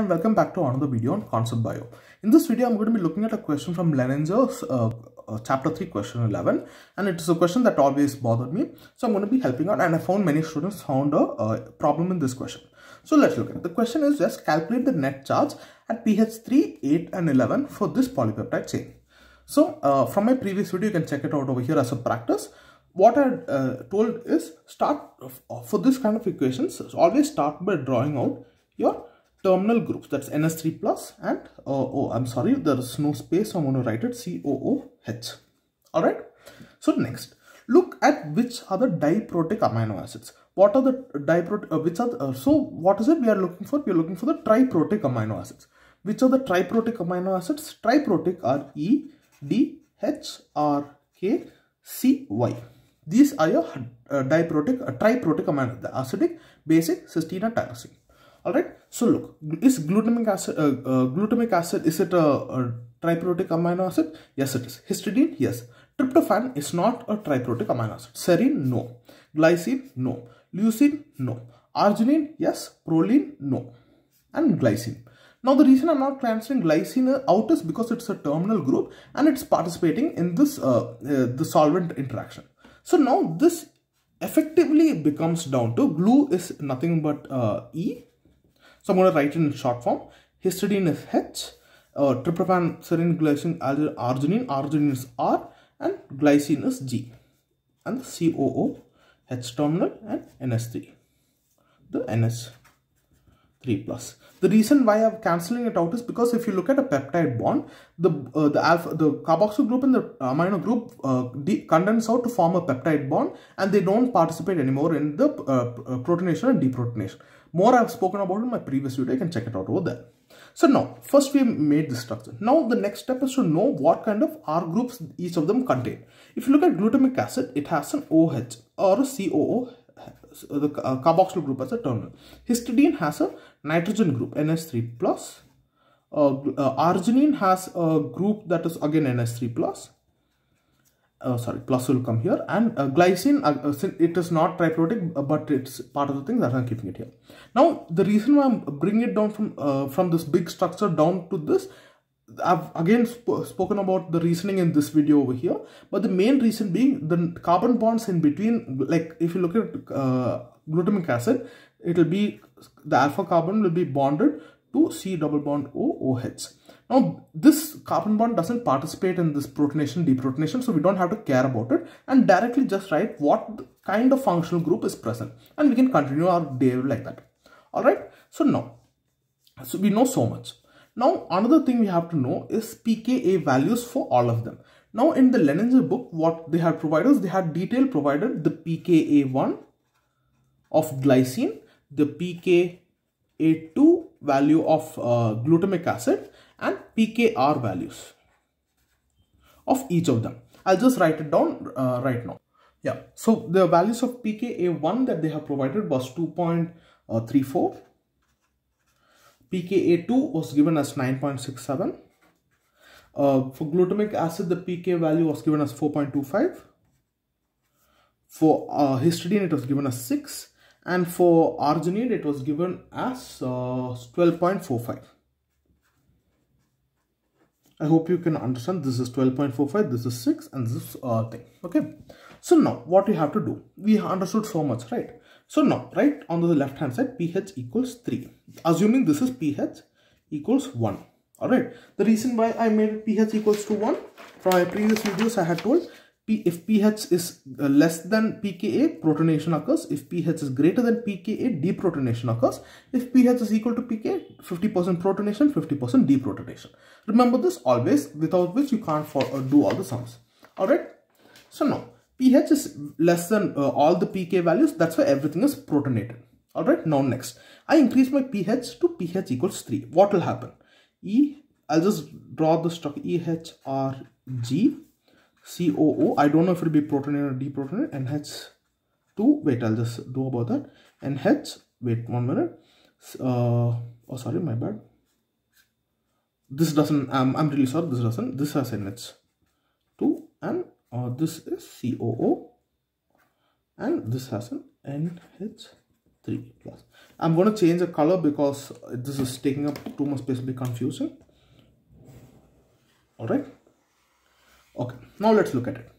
and welcome back to another video on concept bio. In this video I'm going to be looking at a question from Lehninger's uh, uh, chapter 3 question 11 and it is a question that always bothered me so I'm going to be helping out and I found many students found a, a problem in this question. So let's look at it. The question is just calculate the net charge at pH 3, 8 and 11 for this polypeptide chain. So uh, from my previous video you can check it out over here as a practice what I uh, told is start for this kind of equations always start by drawing out your terminal groups that's NS3 plus and uh, oh I'm sorry there is no space so I'm going to write it COOH alright so next look at which are the diprotic amino acids. What are the diprotic uh, which are the, uh, so what is it we are looking for? We are looking for the triprotic amino acids. Which are the triprotic amino acids? Triprotic are E D H R K C Y. These are your uh, diprotic, uh, triprotic amino, the acidic, basic, cysteine and tyrosine. Alright, so look, is glutamic acid, uh, uh, glutamic acid, is it a, a, triprotic amino acid? Yes, it is. Histidine, yes. Tryptophan is not a triprotic amino acid. Serine, no. Glycine, no. Leucine, no. Arginine, yes. Proline, no. And glycine. Now the reason I'm not transferring glycine out is because it's a terminal group and it's participating in this uh, uh, the solvent interaction. So now this effectively becomes down to Glu is nothing but uh, E. So I'm going to write it in short form. Histidine is H, uh, tryptophan, serine, glycine, arginine, arginine is R and glycine is G. And the COO, H terminal and NS3, the NS 3 plus. The reason why I'm cancelling it out is because if you look at a peptide bond, the uh, the alpha the carboxyl group and the amino group uh, condense out to form a peptide bond and they don't participate anymore in the uh, uh, protonation and deprotonation. More I've spoken about in my previous video, you can check it out over there. So now, first we made this structure. Now the next step is to know what kind of R groups each of them contain. If you look at glutamic acid, it has an OH or a COO the uh, carboxyl group as a terminal. Histidine has a nitrogen group NS3 plus. Uh, uh, arginine has a group that is again NS3 plus. Uh, sorry, plus will come here and uh, glycine, uh, it is not triprotic, but it's part of the thing that I'm keeping it here. Now, the reason why I'm bringing it down from from this big structure down to this I've again sp spoken about the reasoning in this video over here, but the main reason being the carbon bonds in between, like if you look at uh, glutamic acid, it will be, the alpha carbon will be bonded to C double bond O OH. Now, this carbon bond doesn't participate in this protonation, deprotonation, so we don't have to care about it and directly just write what kind of functional group is present and we can continue our day like that. Alright, so now, so we know so much. Now another thing we have to know is pKa values for all of them. Now in the Lehninger book what they had provided is they had detail provided the pKa1 of glycine, the pKa2 value of uh, glutamic acid and pKr values of each of them. I'll just write it down uh, right now. Yeah, so the values of pKa1 that they have provided was 2.34 pKa2 was given as 9.67. Uh, for glutamic acid, the pK value was given as 4.25. For uh, histidine, it was given as 6. And for arginine, it was given as uh, 12.45. I hope you can understand this is 12.45, this is 6 and this is uh, thing. Okay. So now what we have to do, we understood so much, right? So now, right on the left hand side, pH equals 3. Assuming this is pH equals 1. Alright. The reason why I made pH equals to 1, from my previous videos I had told, if pH is uh, less than pKa, protonation occurs. If pH is greater than pKa, deprotonation occurs. If pH is equal to pK, 50% protonation, 50% deprotonation. Remember this always, without which you can't for, uh, do all the sums. Alright. So now, pH is less than uh, all the pK values. That's why everything is protonated. Alright, now next. I increase my pH to pH equals 3. What will happen? E, I'll just draw the structure EHRG COO. I don't know if it will be protonated or deprotonated. NH2. Wait, I'll just do about that. NH. Wait one minute. Uh, oh, sorry, my bad. This doesn't. Um, I'm really sorry. This doesn't. This has NH2 and uh, this is COO and this has an NH 3 plus. I'm going to change the color because this is taking up too much space, to be confusing. Alright. Okay, now let's look at it.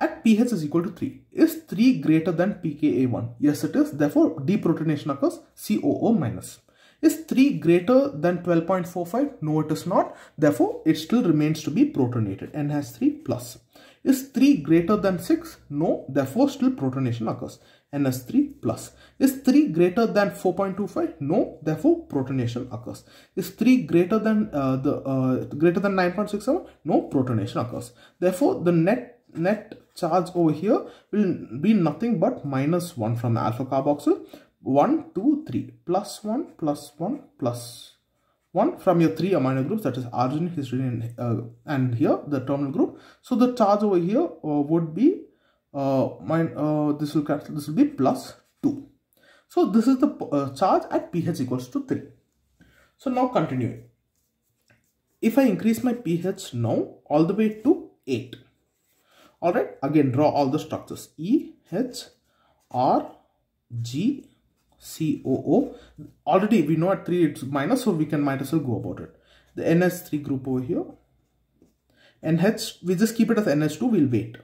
At pH is equal to 3, is 3 greater than pKa1? Yes, it is. Therefore, deprotonation occurs COO minus. Is 3 greater than 12.45? No, it is not. Therefore, it still remains to be protonated and has 3 plus. Is 3 greater than 6? No, therefore still protonation occurs. NS3 plus. Is 3 greater than 4.25? No, therefore protonation occurs. Is 3 greater than uh, the uh, greater than 9.67? No, protonation occurs. Therefore, the net net charge over here will be nothing but minus 1 from the alpha carboxyl. 1, 2, 3, plus 1, plus 1, plus 1 from your three amino groups that is arginine, histidine uh, and here the terminal group. So the charge over here uh, would be uh, mine, uh, this will cancel this will be plus 2. So this is the uh, charge at pH equals to 3. So now continuing. If I increase my pH now all the way to 8. Alright, again draw all the structures E, H, R, G, COO. Already we know at 3 it's minus so we can might as well go about it. The NH3 group over here. NH, we just keep it as NH2, we'll wait.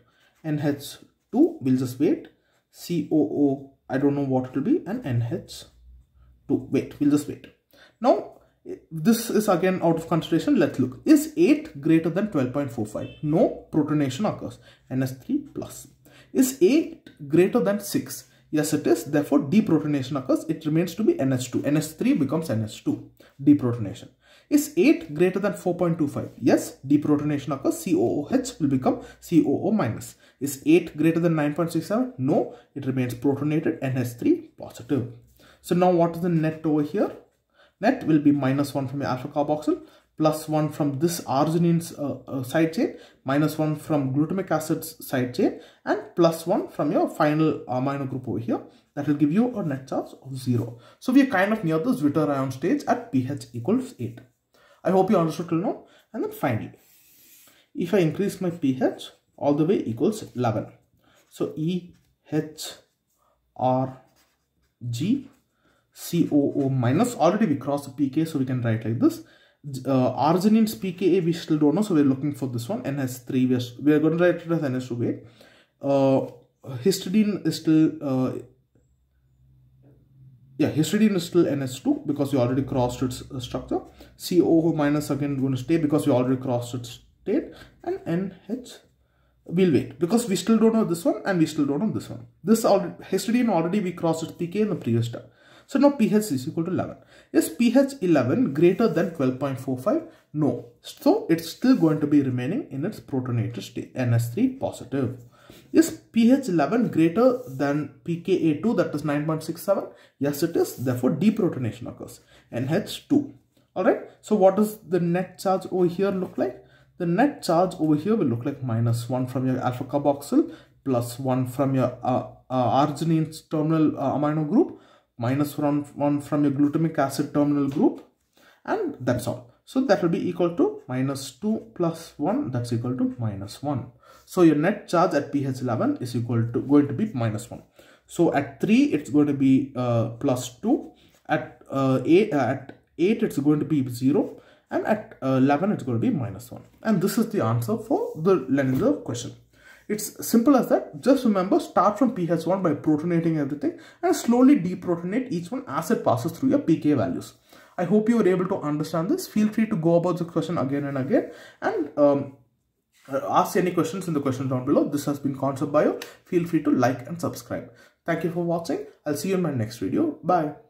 NH2, we'll just wait. COO, I don't know what it will be. And NH2, wait, we'll just wait. Now, this is again out of consideration. Let's look. Is 8 greater than 12.45? No, protonation occurs. NH3 plus. Is 8 greater than 6? Yes, it is. Therefore, deprotonation occurs. It remains to be NH2. NH3 becomes NH2. Deprotonation. Is 8 greater than 4.25? Yes, deprotonation occurs. COOH will become COO minus. Is 8 greater than 9.67? No, it remains protonated. NH3 positive. So now what is the net over here? Net will be minus 1 from your alpha carboxyl plus 1 from this arginine's uh, uh, side chain, minus 1 from glutamic acid's side chain, and plus 1 from your final amino group over here. That will give you a net charge of 0. So we are kind of near the Zwitter ion stage at pH equals 8. I hope you understood till now. And then finally, if I increase my pH all the way equals 11. So E, H, R, G, COO minus. Already we crossed the pK, so we can write like this uh, arginine's pKa we still don't know so we're looking for this one NH3 we are, we are going to write it as NH2 way uh, histidine is still uh, yeah histidine is still NH2 because we already crossed its uh, structure COO minus again going to stay because we already crossed its state and NH we'll wait because we still don't know this one and we still don't know this one this already histidine already we crossed its pK in the previous step so now pH is equal to 11. Is pH 11 greater than 12.45? No. So it's still going to be remaining in its protonated state, NS3 positive. Is pH 11 greater than pKa2 that is 9.67? Yes it is. Therefore deprotonation occurs. NH2. Alright. So what does the net charge over here look like? The net charge over here will look like minus 1 from your alpha carboxyl plus 1 from your uh, uh, arginine's terminal uh, amino group minus 1, 1 from your glutamic acid terminal group and that's all. So that will be equal to minus 2 plus 1 that's equal to minus 1. So your net charge at pH 11 is equal to going to be minus 1. So at 3 it's going to be uh, plus 2. At, uh, 8, uh, at 8 it's going to be 0 and at uh, 11 it's going to be minus 1. And this is the answer for the Lehninger question. It's simple as that. Just remember, start from pH 1 by protonating everything and slowly deprotonate each one as it passes through your pK values. I hope you were able to understand this. Feel free to go about the question again and again and um, Uh, ask any questions in the question down below. This has been Concept Bio. Feel free to like and subscribe. Thank you for watching. I'll see you in my next video. Bye.